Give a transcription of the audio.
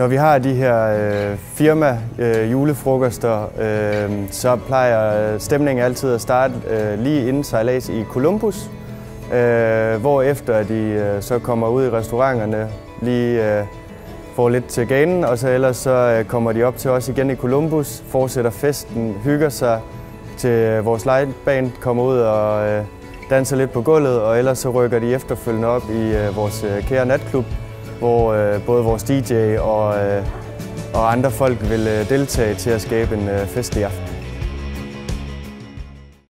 Når vi har de her øh, firma øh, julefrokoster, øh, så plejer øh, stemningen altid at starte øh, lige inden sejlads i Columbus, øh, hvor efter de øh, så kommer ud i restauranterne, lige øh, får lidt til ganen, og så ellers så øh, kommer de op til os igen i Columbus, fortsætter festen, hygger sig til øh, vores liveband, kommer ud og øh, danser lidt på gulvet, og ellers så rykker de efterfølgende op i øh, vores øh, kære natklub, hvor øh, både vores DJ og, øh, og andre folk vil øh, deltage til at skabe en øh, festlig aften.